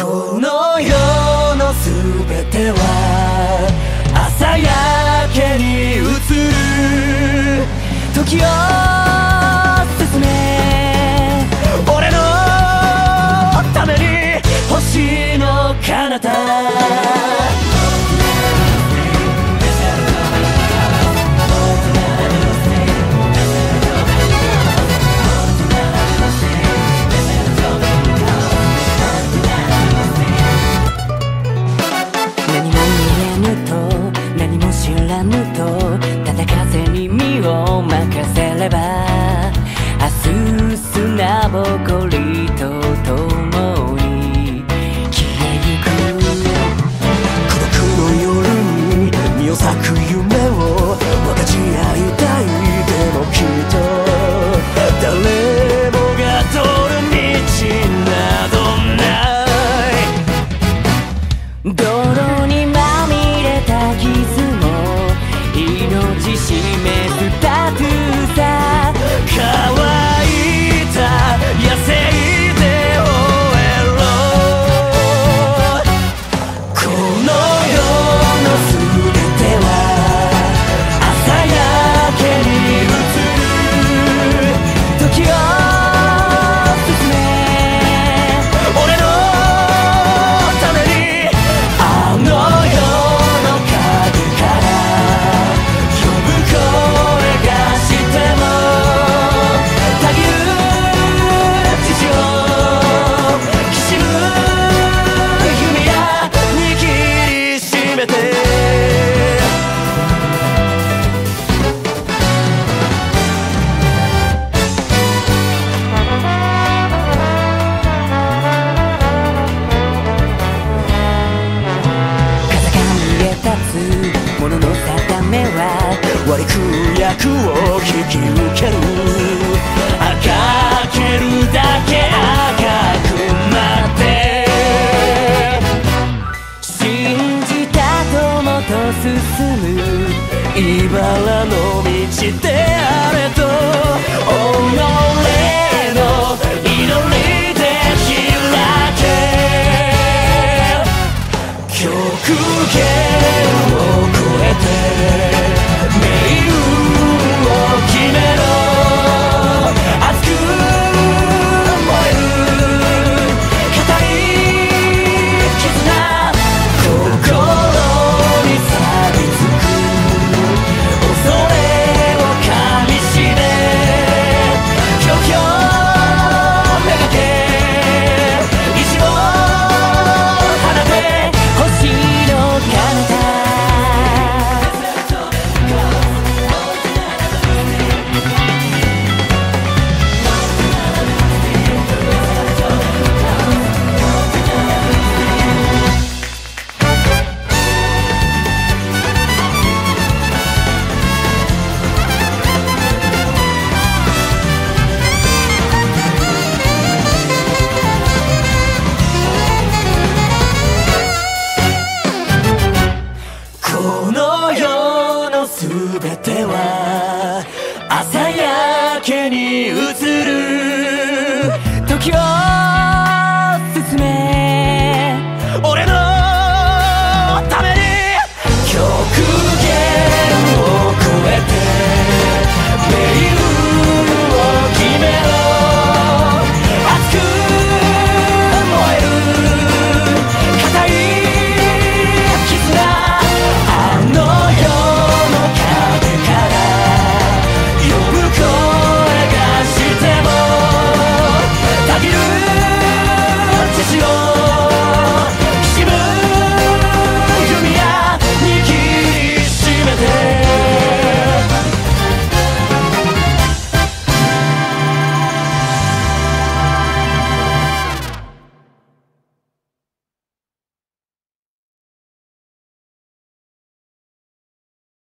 この世の全ては朝焼けに映る。時を進め俺のために星の彼方。ける赤けるだけ赤くなって信じたともと進む茨の道であれと思う全ては朝焼けに映る。時を